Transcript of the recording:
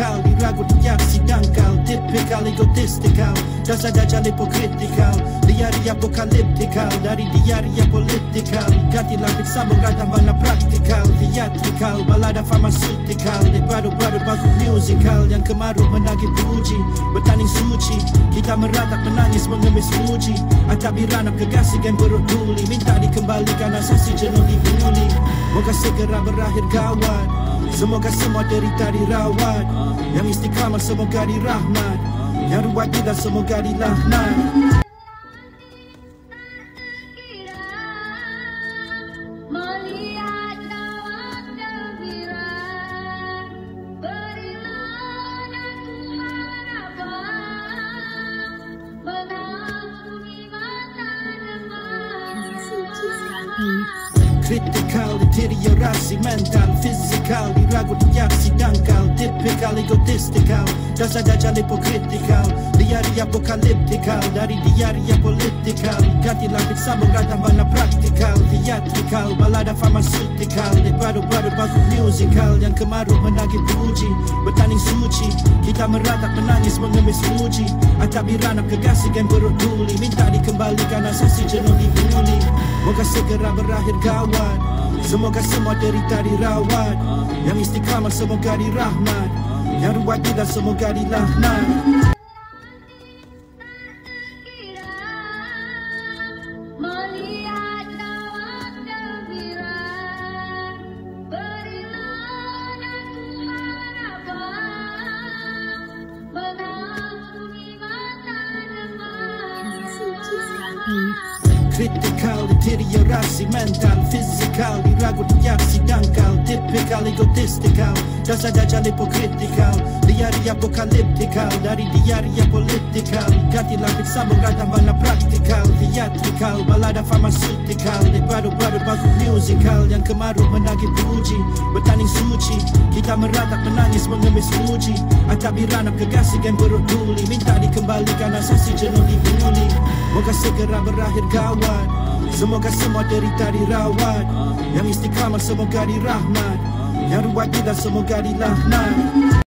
Physical, diragu reaksi dangkal Typical, egotistical. Dasar-dasar hipocritical Diari apokaliptikal. Dari diari apolitikal Ganti lapis sambung rata mana praktikal. Theatrical, balada pharmaceutical. Di baru-baru bagu musical. Yang kemaru menagih puji. Bertanding suci. Kita meratak menangis mengemis muji. Atap diranap kekasih yang beruduli Minta dikembalikan asasi jenuh dibuli. Moga segera berakhir kawan Semoga semua derita dirawat. Yang istiqamah semoga dirahmat. Yang ruwet tidak semoga dilaknat. Melihat jawab gembira Berilah aku harapan Mengampuni mata demam Critical, deteriorasi mental Physical, reaksi dangkal Typical, egotistical Dasar-dasar hipocritical Diari apokaliptikal Dari diari apolitikal Ganti lapis sambung rata mana praktikal Theatrical, balada pharmaceutical Di baru-baru bagu musical Yang kemaru menagih puji Bertanding suci Kita meratak menangis mengemis muji Atap diranap kekasih yang beruduli Minta dikembalikan asasi jenuh dibuli Moga segera berakhir kawan. Semoga semua derita dirawat. Yang istiqamah semoga dirahmat. Yang ruwet tidak semoga dilaknat Melihat jawab gembira Berilah aku harapan Mengampuni mata demam Critical, deteriorasi mental Physical, diragu reaksi dangkal Typical, egotistical Dasar-dasar hipocritical Diari apokaliptikal Dari diari apolitikal Ganti lapis sambung rata mana praktikal Theatrical, balada pharmaceutical Di bagu musical Yang kemaru menagih puji. Bertanding suci Kita meratak menangis mengemis muji. Atap diranap kekasih yang beruduli Minta dikembalikan asasi jenuh dibuli. Moga segera berakhir kawan Semoga semua derita dirawat. Yang istiqamah semoga dirahmat. Yang ruwet tidak semoga dilaknat